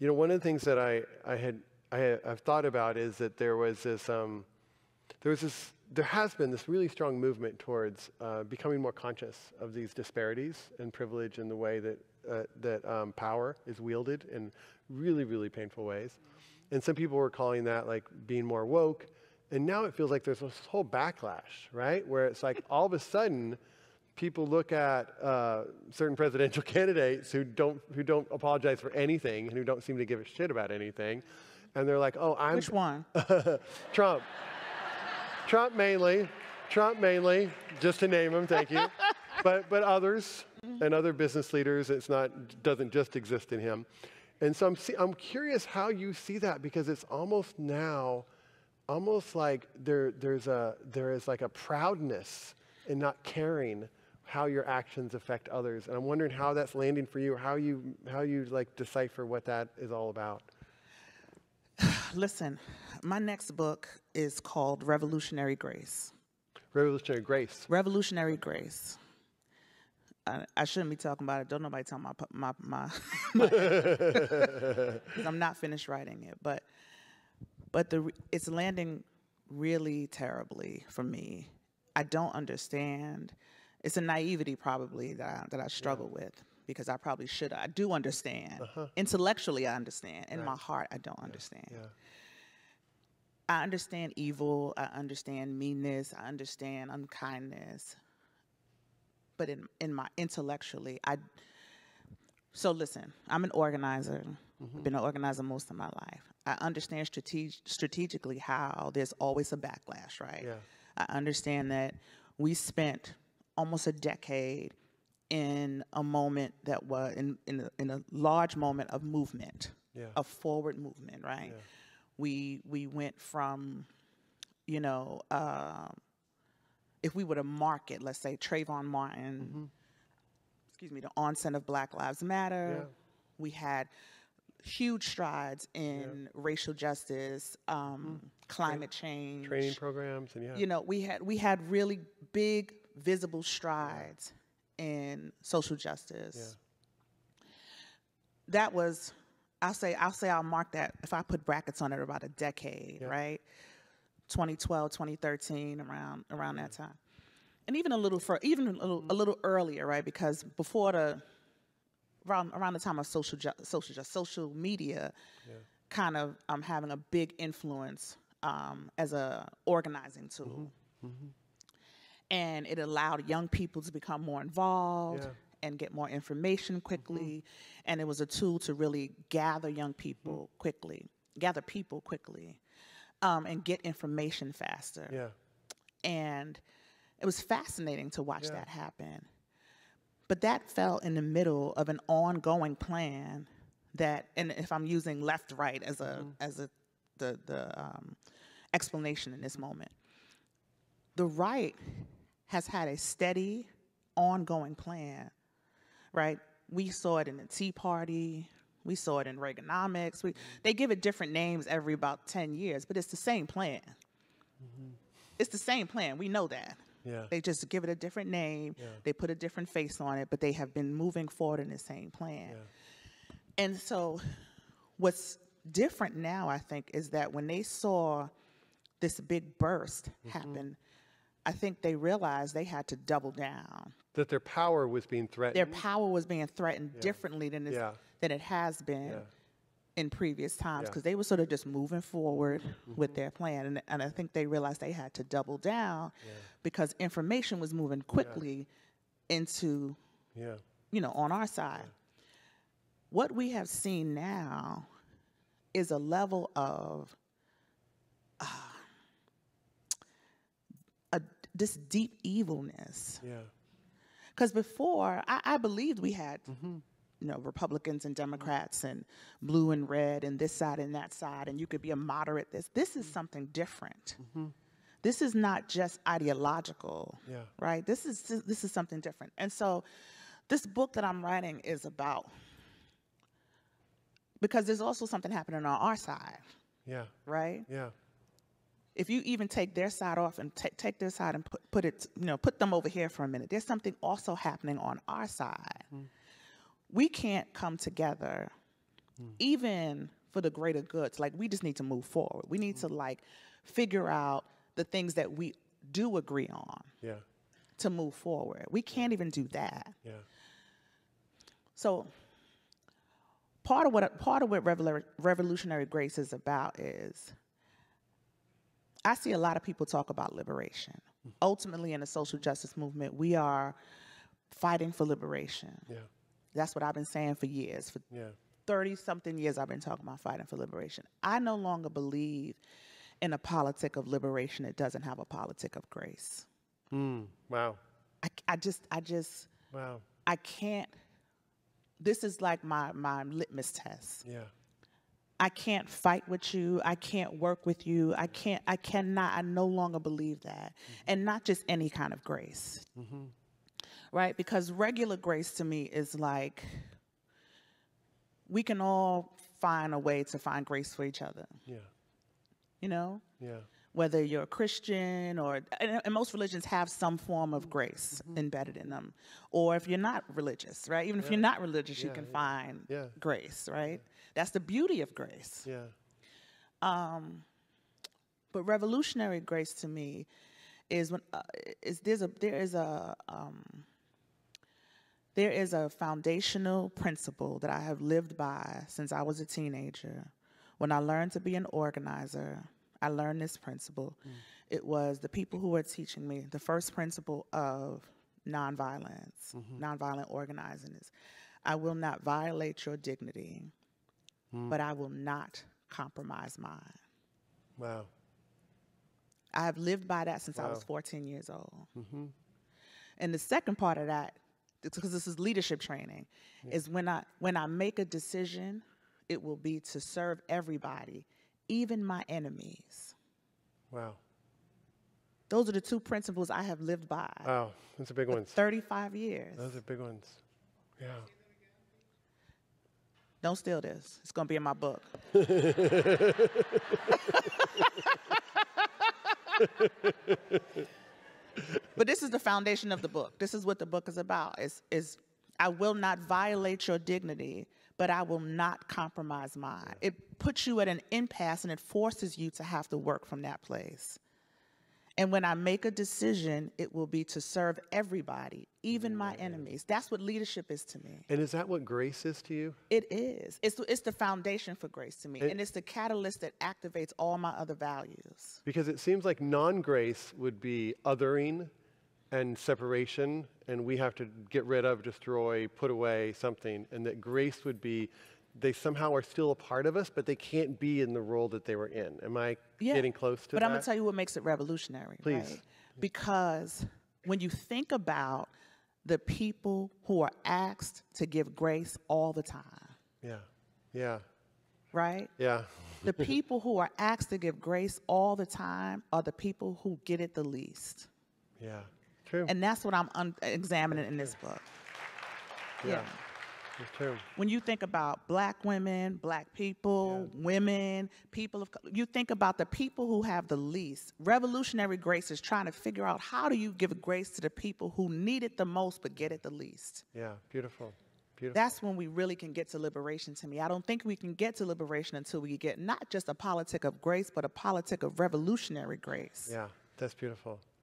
You know, one of the things that I, I had I have, thought about is that there was this um, there was this there has been this really strong movement towards uh, becoming more conscious of these disparities and privilege in the way that uh, that um, power is wielded in really really painful ways. And some people were calling that like being more woke. And now it feels like there's this whole backlash, right? Where it's like all of a sudden people look at uh, certain presidential candidates who don't who don't apologize for anything and who don't seem to give a shit about anything, and they're like, "Oh, I'm Which one? Trump, Trump mainly, Trump mainly, just to name them. Thank you, but but others and other business leaders. It's not doesn't just exist in him, and so I'm see, I'm curious how you see that because it's almost now, almost like there there's a there is like a proudness in not caring how your actions affect others. And I'm wondering how that's landing for you, how you how you like decipher what that is all about. Listen, my next book is called Revolutionary Grace. Revolutionary Grace. Revolutionary Grace. I, I shouldn't be talking about it. Don't nobody tell my my my. my I'm not finished writing it, but but the it's landing really terribly for me. I don't understand. It's a naivety probably that I, that I struggle with because I probably should. I do understand uh-huh. intellectually. I understand. In my heart, I don't understand. Yeah. I understand evil. I understand meanness. I understand unkindness. But in in my intellectually, I. So listen, I'm an organizer. Mm-hmm. Been an organizer most of my life. I understand strateg- strategically how there's always a backlash, right? Yeah. I understand that we spent almost a decade in a moment that was in in a, in a large moment of movement, Yeah. of forward movement, right? We we went from, you know, um, if we were to market, let's say Trayvon Martin, excuse me, the onset of Black Lives Matter, Yeah. we had huge strides in racial justice, um, climate change, Training programs and yeah. you know, we had we had really big visible strides in social justice. That was I'll say I'll say I'll mark that if I put brackets on it about a decade, right? 2012, 2013 around around that time. And even a little for even a little, a little earlier, right? Because before the around around the time of social ju- social just social media kind of um, having a big influence um, as a organizing tool and it allowed young people to become more involved Yeah. and get more information quickly and it was a tool to really gather young people quickly gather people quickly um, and get information faster yeah. and it was fascinating to watch Yeah. that happen. But that fell in the middle of an ongoing plan that, and if I'm using left right as a as a the the um, explanation in this moment, the right has had a steady, ongoing plan. Right? We saw it in the Tea Party. We saw it in Reaganomics. We, they give it different names every about 10 years, but it's the same plan. It's the same plan. We know that. Yeah. They just give it a different name. Yeah. They put a different face on it, but they have been moving forward in the same plan. Yeah. And so, what's different now, I think, is that when they saw this big burst Mm-hmm. happen, I think they realized they had to double down. That their power was being threatened. Their power was being threatened differently than, it's, Yeah. than it has been Yeah. in previous times Yeah. Mm-hmm. because they were sort of just moving forward with their plan. And, and I think they realized they had to double down because information was moving quickly into, yeah. you know, on our side. What we have seen now is a level of uh, a, this deep evilness. Yeah. Because before, I, I believed we had, mm-hmm. you know, Republicans and Democrats and blue and red and this side and that side, and you could be a moderate. This this is mm-hmm. something different. Mm-hmm. This is not just ideological, Yeah. right? This is this is something different. And so, this book that I'm writing is about because there's also something happening on our side, Yeah. right? Yeah. If you even take their side off and ta- take their side and put, put it, you know, put them over here for a minute, there's something also happening on our side. Mm. We can't come together mm. even for the greater goods. Like we just need to move forward. We need mm. to like figure out the things that we do agree on Yeah. to move forward. We can't even do that. Yeah. So part of what part of what revolutionary grace is about is I see a lot of people talk about liberation. Ultimately, in the social justice movement, we are fighting for liberation. Yeah. That's what I've been saying for years. For Yeah. 30 something years, I've been talking about fighting for liberation. I no longer believe in a politic of liberation that doesn't have a politic of grace. Mm. Wow. I, I just, I just, Wow. I can't. This is like my my litmus test. Yeah. I can't fight with you. I can't work with you. I can't. I cannot. I no longer believe that, mm-hmm. and not just any kind of grace, mm-hmm. right? Because regular grace to me is like we can all find a way to find grace for each other. Yeah. You know, Yeah. whether you're a Christian or and, and most religions have some form of grace mm-hmm. embedded in them, or if you're not religious, right? Even if you're not religious, you can yeah. find Yeah. grace, right? That's the beauty of grace. Yeah. But revolutionary grace to me is when uh, is there's a there is a um, there is a foundational principle that I have lived by since I was a teenager. When I learned to be an organizer, I learned this principle. It was the people who were teaching me the first principle of nonviolence, nonviolent organizing is I will not violate your dignity, Mm. but I will not compromise mine. Wow. I have lived by that since I was 14 years old. Mm-hmm. And the second part of that, because this is leadership training, is when I when I make a decision, it will be to serve everybody, even my enemies. Wow. Those are the two principles I have lived by. Wow. Those are big ones. 35 years. Those are big ones. Yeah. Don't steal this. It's going to be in my book. but this is the foundation of the book. This is what the book is about. Is is I will not violate your dignity, but I will not compromise mine. It puts you at an impasse and it forces you to have to work from that place. And when I make a decision, it will be to serve everybody, even my enemies. That's what leadership is to me. And is that what grace is to you? It is. It's the, it's the foundation for grace to me, and it's the catalyst that activates all my other values. Because it seems like non grace would be othering and separation, and we have to get rid of, destroy, put away something. And that grace would be they somehow are still a part of us, but they can't be in the role that they were in. Am I getting close to but that? But I'm gonna tell you what makes it revolutionary. Please. right? Because when you think about the people who are asked to give grace all the time, yeah. Yeah. right? Yeah. The people who are asked to give grace all the time are the people who get it the least. Yeah. True. And that's what I'm un- examining in this book. yeah. It's true. when you think about black women, black people, women, people of color, you think about the people who have the least. Revolutionary grace is trying to figure out how do you give grace to the people who need it the most but get it the least. Yeah. Beautiful. Beautiful. That's when we really can get to liberation to me. I don't think we can get to liberation until we get not just a politic of grace, but a politic of revolutionary grace. yeah. That's beautiful.